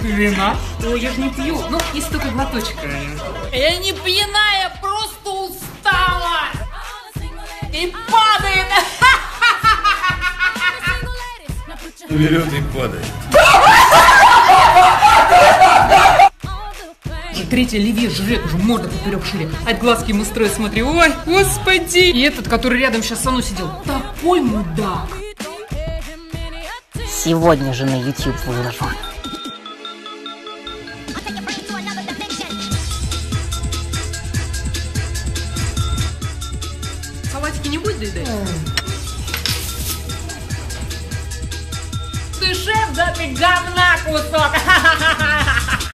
Вина? Ой, я же не пью. Ну, из только глоточка. Я не пьяная, я просто устала. И падает. Берет и падает. Третья левее жрет уже морда поперек шире. А глазки ему строит, смотри. Ой, господи. И этот, который рядом сейчас со мной сидел, такой мудак. Сегодня же на YouTube выложу. Салатики не будет доедать? Ты шеф, да ты говна кусок.